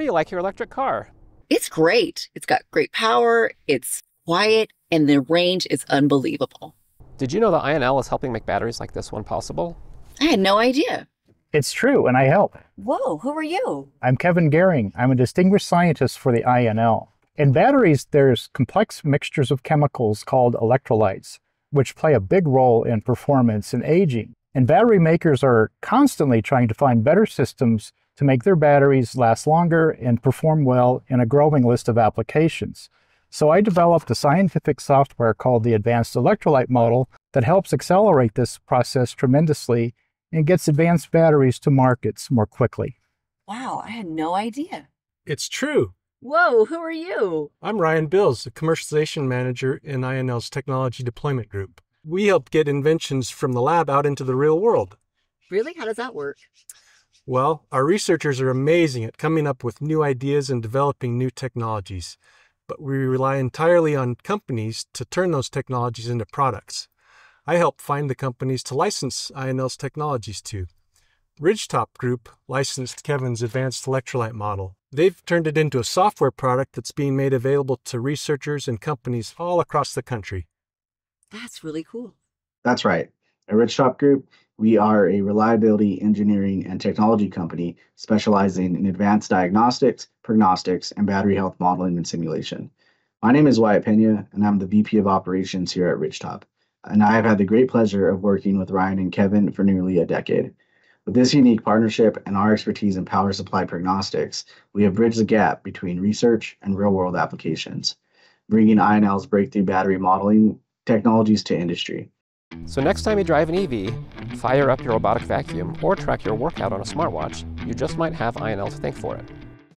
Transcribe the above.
do you like your electric car? It's great. It's got great power, it's quiet, and the range is unbelievable. Did you know that INL is helping make batteries like this one possible? I had no idea. It's true, and I help. Whoa, who are you? I'm Kevin Gering. I'm a distinguished scientist for the INL. In batteries, there's complex mixtures of chemicals called electrolytes, which play a big role in performance and aging. And battery makers are constantly trying to find better systems to make their batteries last longer and perform well in a growing list of applications. So I developed a scientific software called the Advanced Electrolyte Model that helps accelerate this process tremendously and gets advanced batteries to markets more quickly. Wow, I had no idea. It's true. Whoa, who are you? I'm Ryan Bills, the commercialization manager in INL's Technology Deployment Group. We help get inventions from the lab out into the real world. Really? How does that work? Well, our researchers are amazing at coming up with new ideas and developing new technologies, but we rely entirely on companies to turn those technologies into products. I help find the companies to license INL's technologies to. Ridgetop Group licensed Kevin's advanced electrolyte model. They've turned it into a software product that's being made available to researchers and companies all across the country. That's really cool. That's right. At Ridgetop Group, we are a reliability engineering and technology company specializing in advanced diagnostics, prognostics, and battery health modeling and simulation. My name is Wyatt Pena, and I'm the VP of Operations here at Ridgetop. And I have had the great pleasure of working with Ryan and Kevin for nearly a decade. With this unique partnership and our expertise in power supply prognostics, we have bridged the gap between research and real world applications, bringing INL's breakthrough battery modeling technologies to industry. So next time you drive an EV, fire up your robotic vacuum, or track your workout on a smartwatch, you just might have INL to thank for it.